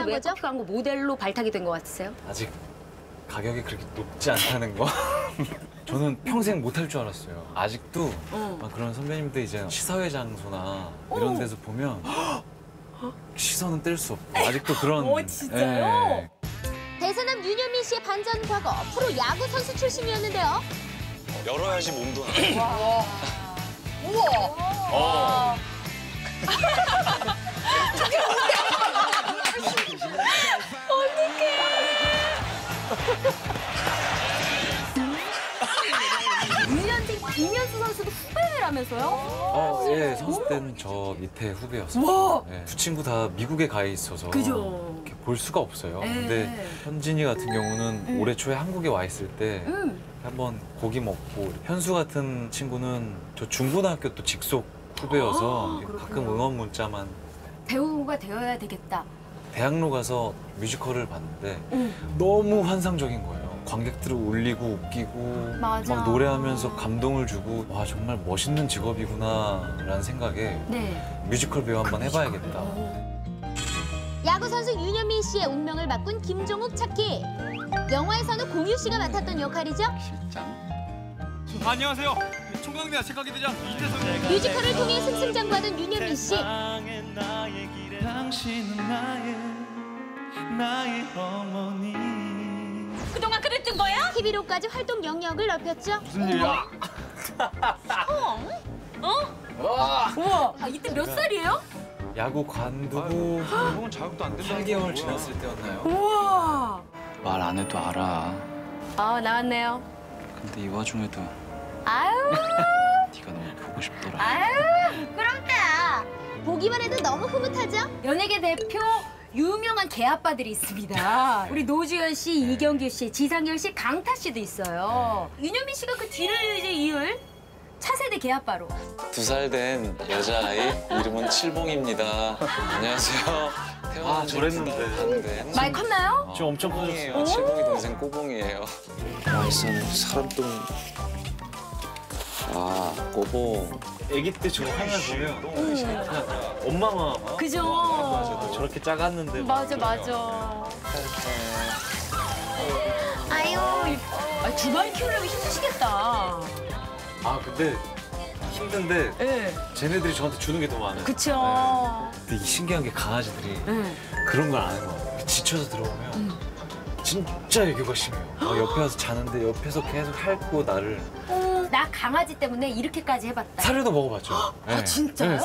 한왜 거죠? 커피 광고 모델로 발탁이 된 것 같으세요? 아직 가격이 그렇게 높지 않다는 거. 저는 평생 못할 줄 알았어요. 아직도 어. 막 그런 선배님들 이제 시사회 장소나 이런 데서 보면 시선은 뗄 수 없고 아직도 그런. 어, 진짜요? 예. 대세남 윤현민 씨의 반전 과거 프로 야구 선수 출신이었는데요. 열어야지 몸도 윤현진, 김현수 선수도 후배라면서요? 어, 예, 선수 때는 저 밑에 후배였어요. 예, 두 친구 다 미국에 가 있어서 그죠. 이렇게 볼 수가 없어요. 예. 근데 현진이 같은 경우는 올해 초에 한국에 와 있을 때 음. 한번 고기 먹고 현수 같은 친구는 저 중고등학교 또 직속 후배여서 아. 가끔 응원 문자만 배우가 되어야 되겠다. 대학로 가서 뮤지컬을 봤는데 음. 너무 환상적인 거예요. 관객들을 울리고 웃기고 맞아. 막 노래하면서 감동을 주고 와 정말 멋있는 직업이구나라는 생각에 네. 뮤지컬 배우 한번 해봐야겠다. 야구 선수 윤현민 씨의 운명을 바꾼 김종욱 찾기. 영화에서는 공유 씨가 맡았던 역할이죠. 안녕하세요. 총각리아 책가게 대장 이재성입니다. 뮤지컬을 통해 승승장구하던 윤현민 씨. 당신은 나의 나의 어머니 그동안 그랬던 거야? TV로까지 활동 영역을 넓혔죠. 무슨 일이야? 우와. 아, 이때 몇 살이에요? 야구 관두고 형은 자격도 안 된다. 8개월 지났을 때였나요? 우와. 말 안 해도 알아 아, 나왔네요. 근데 이 와중에도 아유, 네가 너무 보고 싶더라 아유, 부끄럽다. 보기만 해도 너무 흐뭇하죠. 연예계 대표 유명한 개아빠들이 있습니다. 우리 노주현 씨, 이경규 씨, 지상렬 씨, 강타 씨도 있어요. 윤현민 씨가 그 뒤를 이제 이을 차세대 개아빠로. 두 살 된 여자아이 이름은 칠봉입니다. 안녕하세요. 아, 지 저랬는데. 많이 컸나요? 지금 엄청 커졌어요. 칠봉이 동생 꼬봉이에요. 말썽 사람 똥. 아 꼬봉. 아기 때 저거 하나 보면 그냥 엄마만 그죠. 저렇게 작았는데 맞아, 맞아. 아유, 아, 두 마리 키우려면 힘드시겠다. 아 근데 힘든데 예. 쟤네들이 저한테 주는 게 더 많아요. 그쵸. 근데 이 신기한 게 강아지들이 예. 그런 걸 아는 거예요. 지쳐서 들어오면 진짜 애교가 심해요. 막 옆에 와서 자는데 옆에서 계속 핥고 나를 나 강아지 때문에 이렇게까지 해봤다. 사료도 먹어봤죠. 아, 진짜요? 네,